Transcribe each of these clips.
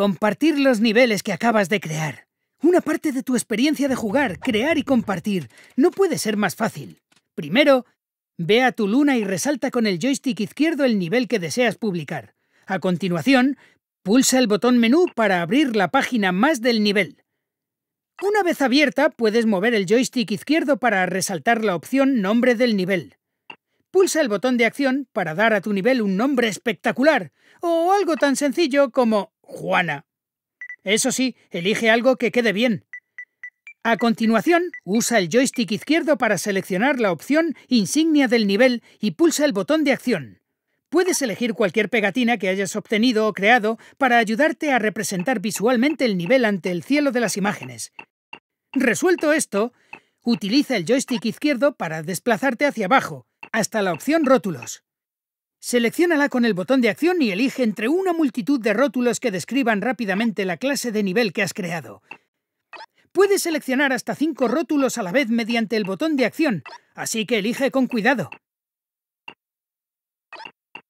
Compartir los niveles que acabas de crear. Una parte de tu experiencia de jugar, crear y compartir. No puede ser más fácil. Primero, ve a tu luna y resalta con el joystick izquierdo el nivel que deseas publicar. A continuación, pulsa el botón menú para abrir la página más del nivel. Una vez abierta, puedes mover el joystick izquierdo para resaltar la opción Nombre del nivel. Pulsa el botón de acción para dar a tu nivel un nombre espectacular, o algo tan sencillo como Juana. Eso sí, elige algo que quede bien. A continuación, usa el joystick izquierdo para seleccionar la opción Insignia del nivel y pulsa el botón de acción. Puedes elegir cualquier pegatina que hayas obtenido o creado para ayudarte a representar visualmente el nivel ante el cielo de las imágenes. Resuelto esto, utiliza el joystick izquierdo para desplazarte hacia abajo, hasta la opción Rótulos. Selecciónala con el botón de acción y elige entre una multitud de rótulos que describan rápidamente la clase de nivel que has creado. Puedes seleccionar hasta cinco rótulos a la vez mediante el botón de acción, así que elige con cuidado.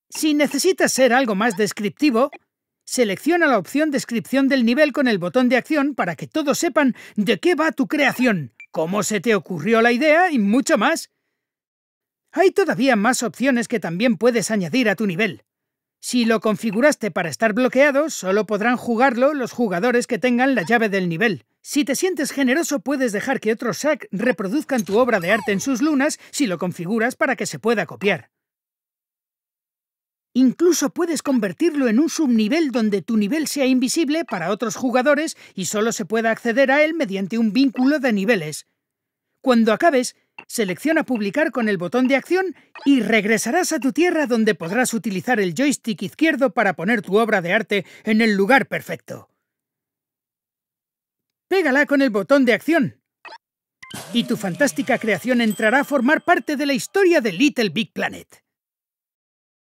Si necesitas ser algo más descriptivo, selecciona la opción Descripción del nivel con el botón de acción para que todos sepan de qué va tu creación, cómo se te ocurrió la idea y mucho más. Hay todavía más opciones que también puedes añadir a tu nivel. Si lo configuraste para estar bloqueado, solo podrán jugarlo los jugadores que tengan la llave del nivel. Si te sientes generoso, puedes dejar que otros SAC reproduzcan tu obra de arte en sus lunas si lo configuras para que se pueda copiar. Incluso puedes convertirlo en un subnivel donde tu nivel sea invisible para otros jugadores y solo se pueda acceder a él mediante un vínculo de niveles. Cuando acabes, selecciona Publicar con el botón de acción y regresarás a tu tierra donde podrás utilizar el joystick izquierdo para poner tu obra de arte en el lugar perfecto. Pégala con el botón de acción. Y tu fantástica creación entrará a formar parte de la historia de Little Big Planet.